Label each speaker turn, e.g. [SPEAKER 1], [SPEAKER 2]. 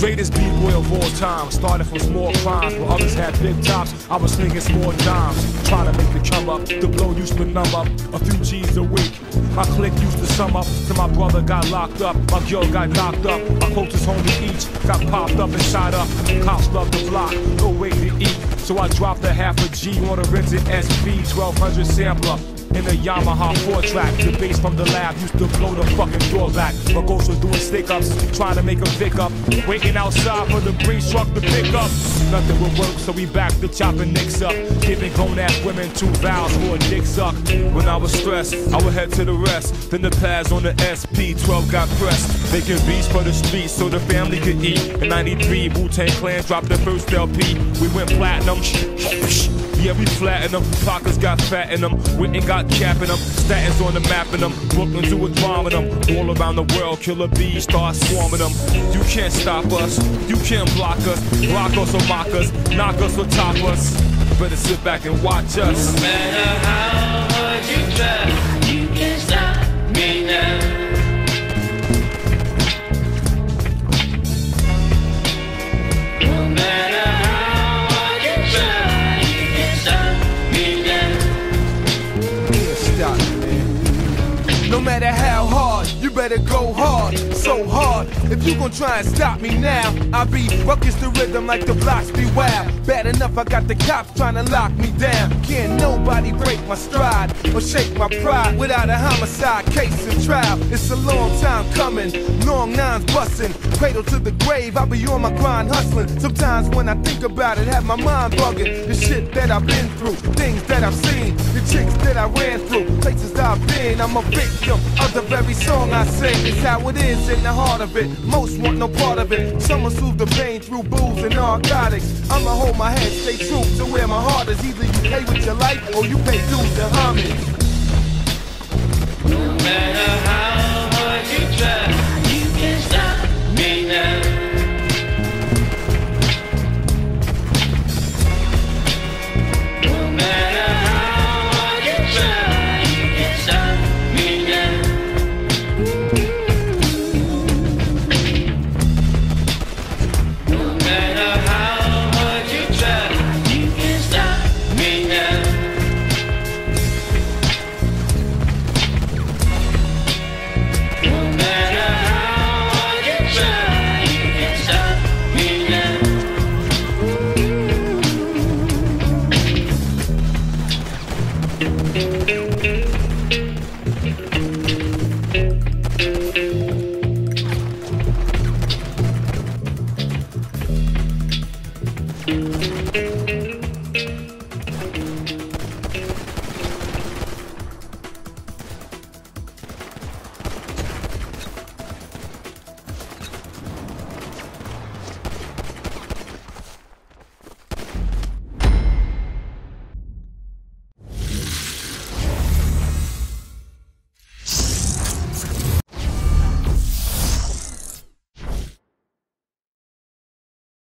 [SPEAKER 1] Greatest B-boy of all time, started from small crimes where others had big tops. I was slinging small dimes, trying to make the come up. The blow used to numb up a few G's a week. My clique used to sum up till my brother got locked up, my girl got knocked up, my closest homie each got popped up and shot up. Cops love the block, no way to eat. So I dropped a half a G on a rented SP 1200 sampler in a Yamaha 4 track. The bass from the lab used to blow the fucking door back. My ghost was doing stick ups, trying to make a pick up. Waiting outside for the breeze truck to pick up. Nothing would work, so we back to chopping nicks up. Giving grown ass women two vows for a dick suck. When I was stressed, I would head to the rest. Then the pads on the SP 12 got pressed. Making beats for the streets so the family could eat. In 93, Wu Tang Clan dropped their first LP. We went platinum. Yeah, we flatten them. Pockets got fat in them. Witten got capping them. Staten's on the map in them. Brooklyn do it bombing them. All around the world, killer bees start swarming them. You can't stop us. You can't block us. Rock us or mock us. Knock us or top us. Better sit back and watch us.
[SPEAKER 2] No matter how hard you try,
[SPEAKER 3] go hard. If you gon' try and stop me now, I'll be ruckus the rhythm like the blocks be wild. Bad enough, I got the cops trying to lock me down. Can't nobody break my stride or shake my pride without a homicide case and trial. It's a long time coming, long nines busting, cradle to the grave. I be on my grind hustling. Sometimes when I think about it, have my mind bugging. The shit that I've been through, things that I've seen, the chicks that I ran through, places I've been. I'm a victim of the very song I sing. It's how it is in the heart of it. Most want no part of it. Some will soothe the pain through booze and narcotics. I'ma hold my head, stay true to where my heart is. Either you pay with your life or you pay dues and homage.
[SPEAKER 2] No matter how hard you try, you can't stop me now. No matter how hard you try,